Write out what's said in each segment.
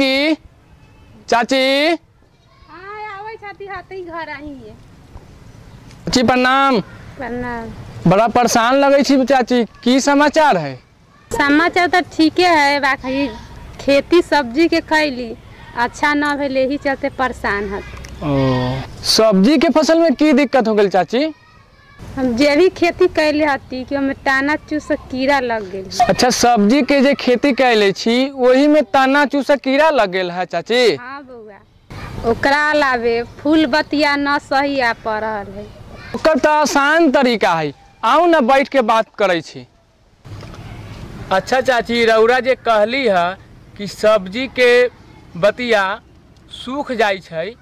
की? चाची? हाँ ही आई है चाची प्रणाम। प्रणाम। बड़ा परेशान लगे छी चाची की समाचार है? समाचार तो ठीके है बाकी खेती सब्ज़ी के खैली अच्छा न भेल यही चलते परेशान ओ सब्ज़ी के फ़सल में की दिक्कत हो गई चाची? हम जैविक खेती कैले हती कि ओमे टाना चूस कीड़ा लग गेल। अच्छा सब्ज़ी के जे खेती कैले छी वही में ताना चूसा कीड़ा लग गेल है चाची? हाँ बउआ ओकरा अलावे फूल बतिया न सही आ पड़ल है। ओकर तो आसान तरीका है। आउ ना बैठ के बात करे छी। अच्छा चाची रौरा जे कहली है कि सब्ज़ी के बतिया सूख जाइ छै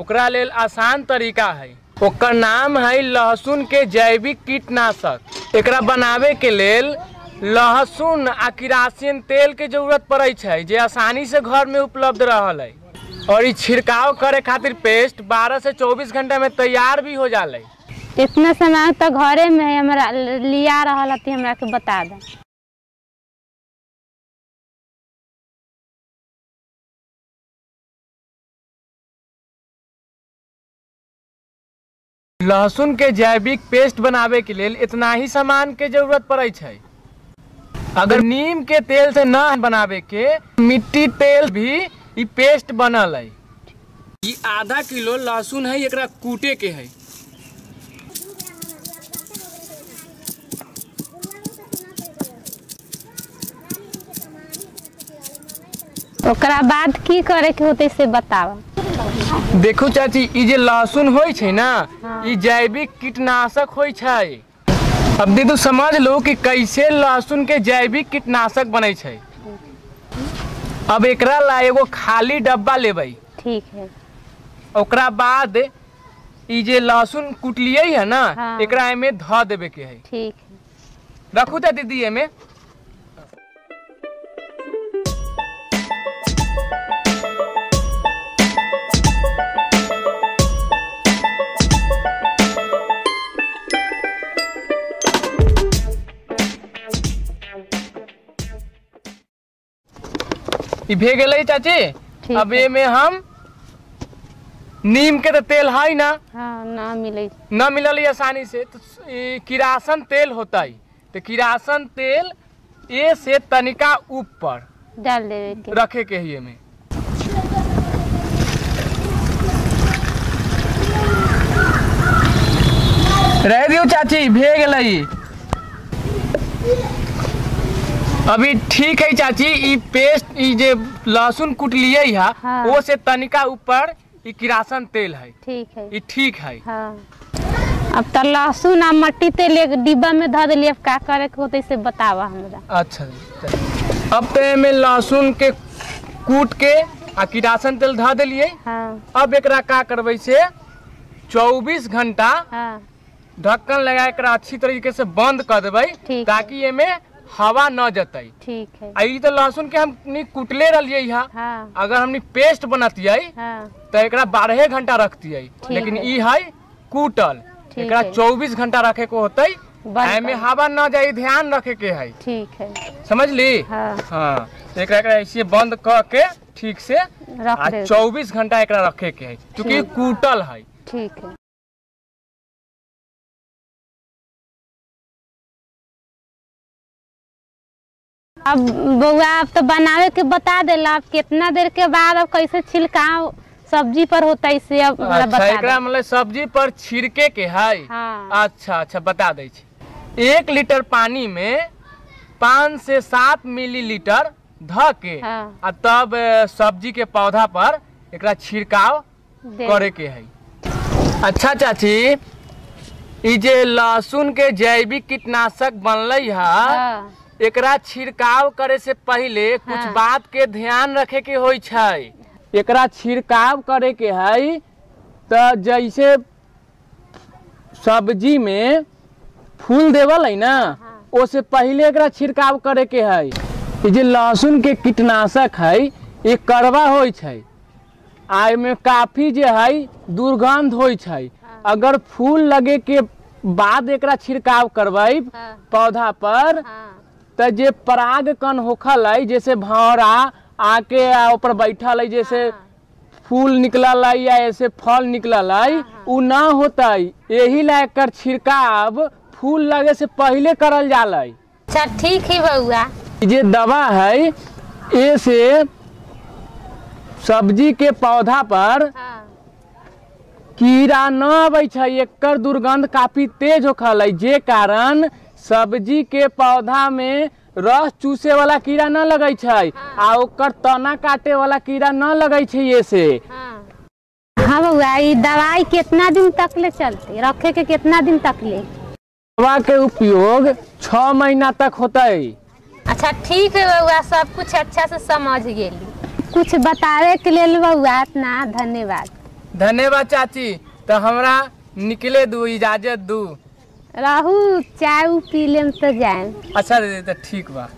ओकरा लेल आसान तरीका है। ओकर नाम है लहसुन के जैविक कीटनाशक। एकरा बनावे के लेल लहसुन आ किरासिन तेल के ज़रूरत पड़ै छै, जे आसानी से घर में उपलब्ध रहल। है और ई छिड़काव करे खातिर पेस्ट 12 से 24 घंटा में तैयार भी हो जाले। इतना सामान तो घरे में हमरा लिया हती हमरा के बता दे। लहसुन के जैविक पेस्ट बनावे के लेल इतना ही सामान के ज़रूरत पड़े छै। अगर नीम के तेल से न बनावे के मिट्टी तेल भी ई पेस्ट बनल है ई आधा किलो लहसुन है एकरा कूटे के है। ओकरा बाद की करे के होते से बतावा। देखो चाची जे लहसुन होइ छै ना हाँ। जैविक कीटनाशक होइ छै। अब दीदू समझ लो कि कैसे लहसुन के जैविक कीटनाशक बनै छै। अब एकरा ला एगो खाली डब्बा लेबै। ठीक है। ओकरा बाद ई जे लहसुन कुटलियै है ना हाँ। एकरा एमे धऽ देबे के है। ठीक है। रखू तऽ दीदी एमे। ई भे गेलै चाची? अब है। एमे हम नीम के तो तेल है ना? हाँ ना मिले न मिलल आसानी से तो किरासन तेल होता। है तो किरासन तेल ए से तनिका ऊपर डाल रखे के। ही में रह दियो चाची भे गेलै अभी ठीक है चाची ई पेस्ट ई जे लहसुन कुटलियै है हाँ। वो से तनिका ऊपर ई किरासन तेल है। ठीक है। ई ठीक है। हाँ। अब तो लहसुन आ मट्टी तेल एक डिब्बा में धऽ देलिए अब का करे के होते से बतावा हमरा। अच्छा अब तो में लहसुन के कूट के आ किरासन तेल धऽ देलियै। हाँ। अब एक का करबै से 24 घंटा हाँ। ढक्कन लगा एकरा अच्छी तरीके से बंद कर देवे ताकि एमे हवा न जतै ठीक है। आ ई तो लहसुन के हमनी कुटले रहलियै हा हाँ। अगर हमनी पेस्ट बनतियै हाँ। तो एक बारह घंटा रखतियै। लेकिन है। ई है कूटल। है। 24 घंटा रखे को होते कर। हवा न जाई ध्यान रखे के है। ठीक है। समझली? हाँ। हाँ। तो एकरा ऐसे बंद क के ठीक से चौबीस घंटा एक रखे के है क्योंकि। कूटल है। ठीक है। अब बउआ अब तो बनावे के बता देला अब कितना देर के बाद अब कैसे छिलकाव? सब्ज़ी पर होता है इसे अब अच्छा एकरा मतलब सब्ज़ी पर छिड़के के है हाँ। अच्छा अच्छा बता दै छी। एक लीटर पानी में पाँच से सात मिलीलीटर ध के हाँ। आ तब सब्ज़ी के पौधा पर एकरा छिड़काव करे के है अच्छा चाची जे लहसुन के जैविक कीटनाशक बनल है हाँ। एकरा छिड़काव करे से पहले कुछ हाँ। बात के ध्यान रखे के छै एकरा छिड़काव करे के है त जैसे सब्ज़ी में फूल देवल है ना हाँ। पहले एकरा छिड़काव करे के है जे लहसुन के कीटनाशक है ये कड़वा छै आ एमे काफ़ी जे है दुर्गंध छै हाँ। अगर फूल लगे के बाद एकरा छिड़काव करबै हाँ पौधा पर हाँ त जे पराग कण होखल है जैसे भौरा आके ऊपर बैठल है जैसे फूल निकलल है या ऐसे फल निकलल है उ ना होता यही ला एकर छिड़काव फूल लगे से पहले करल जाला अच्छा ठीक है बउआ। जे दवा है ए से सब्ज़ी के पौधा पर कीड़ा न अबै छै एकर दुर्गंध काफ़ी तेज होखल है जे कारण सब्ज़ी के पौधा में रस चूसे वाला कीड़ा न लगे छै आ ओकर तना काटे वाला कीड़ा न लगे छै ये से। हाँ। बउआ ये दवाई कितना दिन तक ले चलते? रखे के कितना दिन तक ले? दवा के उपयोग छह महीना तक होतै। अच्छा ठीक है बउआ सब कुछ अच्छा से समझ गेली। कुछ बतावे के लिए बउआ इतना धन्यवाद। धन्यवाद चाची तो हमरा निकले दू इजाज़त दू। रहू चाय पी लेम तो जाए अच्छा दीदी तो ठीक बा।